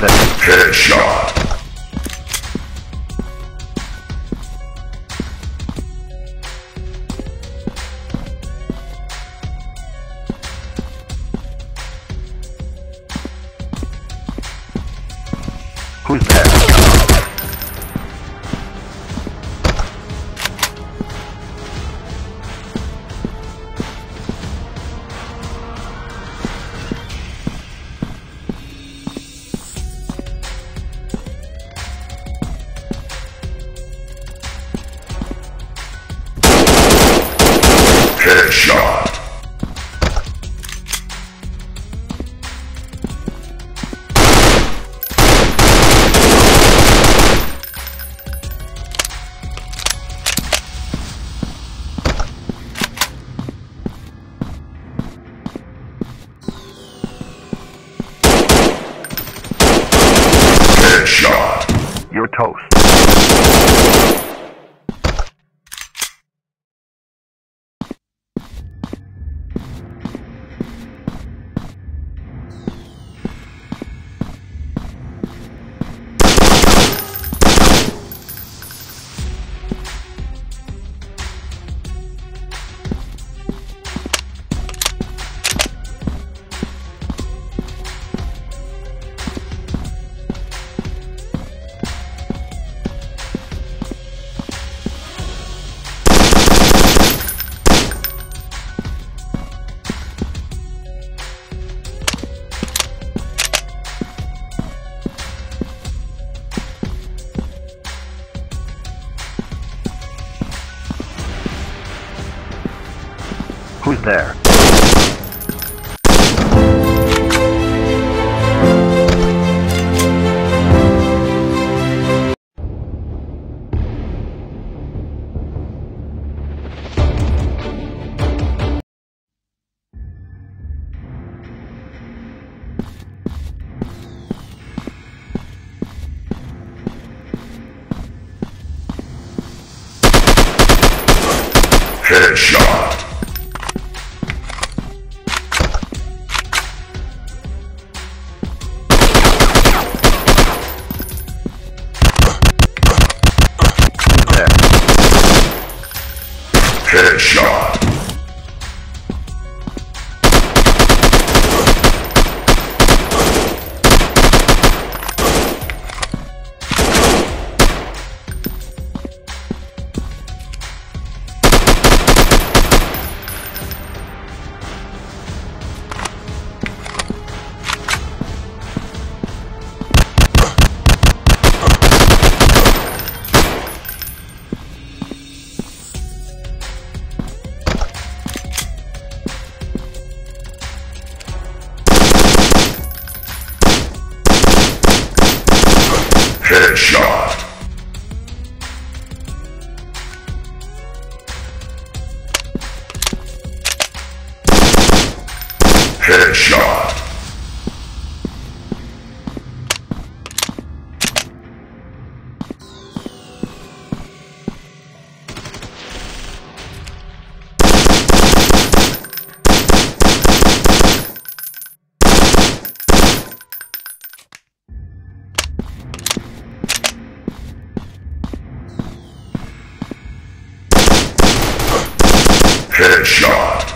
Headshot. Who's there? Headshot. Headshot. You're toast. Who's there? Headshot. Headshot. Headshot. Headshot. Headshot.